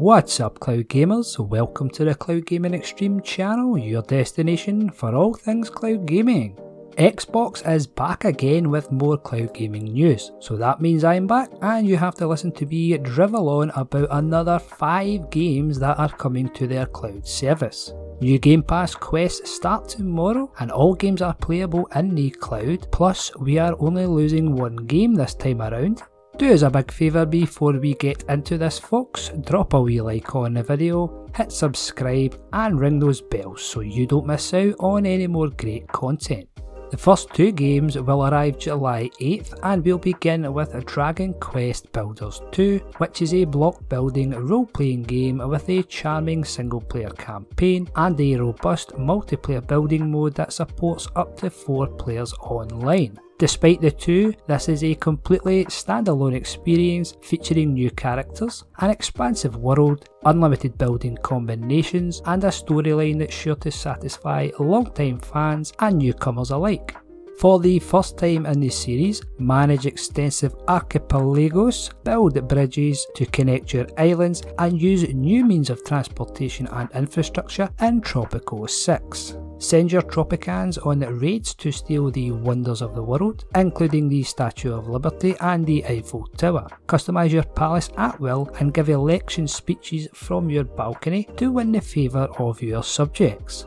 What's up Cloud Gamers, welcome to the Cloud Gaming Xtreme channel, your destination for all things cloud gaming. Xbox is back again with more cloud gaming news, so that means I'm back and you have to listen to me drivel on about another 5 games that are coming to their cloud service. New Game Pass quests start tomorrow and all games are playable in the cloud, plus we are only losing one game this time around do us a big favour before we get into this folks, drop a wee like on the video, hit subscribe and ring those bells so you don't miss out on any more great content. The first two games will arrive July 8th and we'll begin with Dragon Quest Builders 2 which is a block building role playing game with a charming single player campaign and a robust multiplayer building mode that supports up to 4 players online. Despite the two, this is a completely standalone experience featuring new characters, an expansive world, unlimited building combinations, and a storyline that's sure to satisfy long-time fans and newcomers alike. For the first time in the series, manage extensive archipelagos, build bridges to connect your islands, and use new means of transportation and infrastructure in Tropico 6. Send your Tropicans on raids to steal the wonders of the world, including the Statue of Liberty and the Eiffel Tower. Customise your palace at will and give election speeches from your balcony to win the favour of your subjects.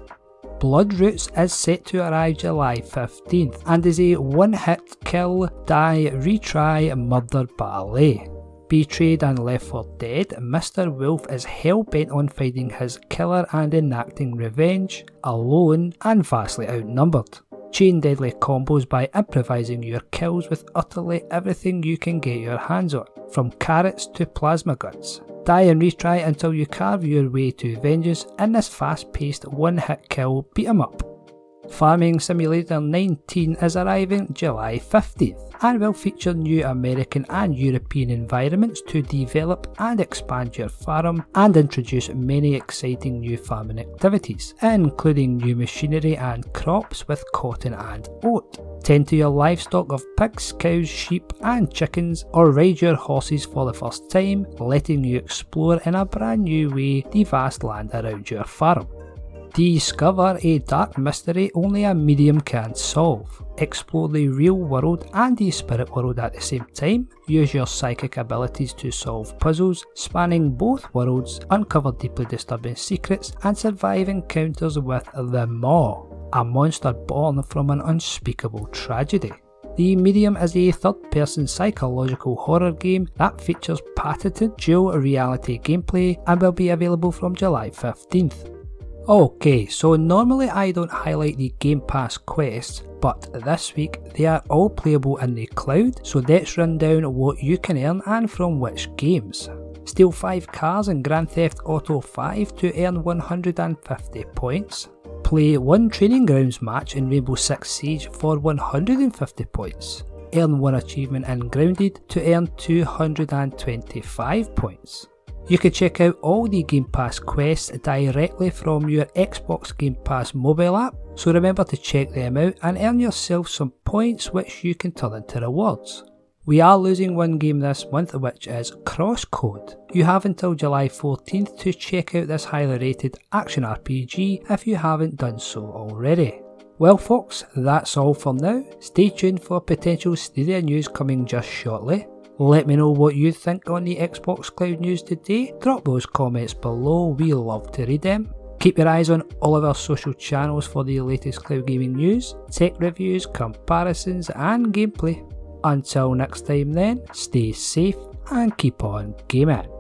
Bloodroots is set to arrive July 15th and is a one hit kill, die, retry, murder ballet. Betrayed and left for dead, Mr. Wolf is hell bent on finding his killer and enacting revenge, alone and vastly outnumbered. Chain deadly combos by improvising your kills with utterly everything you can get your hands on, from carrots to plasma guns. Die and retry until you carve your way to vengeance in this fast paced one hit kill beat 'em up. Farming Simulator 19 is arriving July 15th and will feature new American and European environments to develop and expand your farm and introduce many exciting new farming activities, including new machinery and crops with cotton and oat. Tend to your livestock of pigs, cows, sheep and chickens or ride your horses for the first time, letting you explore in a brand new way the vast land around your farm. Discover a dark mystery only a medium can solve. Explore the real world and the spirit world at the same time. Use your psychic abilities to solve puzzles spanning both worlds, uncover deeply disturbing secrets, and survive encounters with the Maw, a monster born from an unspeakable tragedy. The Medium is a third person psychological horror game that features patented dual reality gameplay and will be available from July 15th. Okay, so normally I don't highlight the Game Pass quests, but this week they are all playable in the cloud, so let's run down what you can earn and from which games. Steal 5 cars in Grand Theft Auto 5 to earn 150 points. Play 1 Training Grounds match in Rainbow Six Siege for 150 points. Earn 1 achievement in Grounded to earn 225 points. You can check out all the Game Pass quests directly from your Xbox Game Pass mobile app, so remember to check them out and earn yourself some points which you can turn into rewards. We are losing one game this month which is Crosscode. You have until July 14th to check out this highly rated action RPG if you haven't done so already. Well folks, that's all for now. Stay tuned for potential Stadia news coming just shortly. Let me know what you think on the Xbox Cloud news today. Drop those comments below, we love to read them. Keep your eyes on all of our social channels for the latest cloud gaming news, tech reviews, comparisons and gameplay. Until next time then, stay safe and keep on gaming.